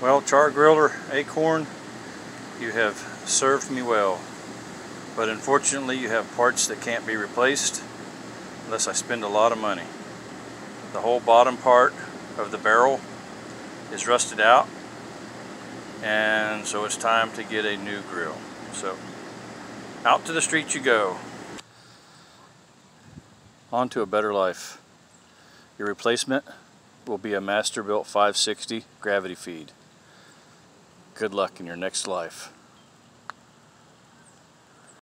Well, Char Griller Acorn, you have served me well. But unfortunately, you have parts that can't be replaced unless I spend a lot of money. The whole bottom part of the barrel is rusted out and so it's time to get a new grill. So out to the street you go. On to a better life. Your replacement will be a Masterbuilt 560 gravity feed. Good luck in your next life.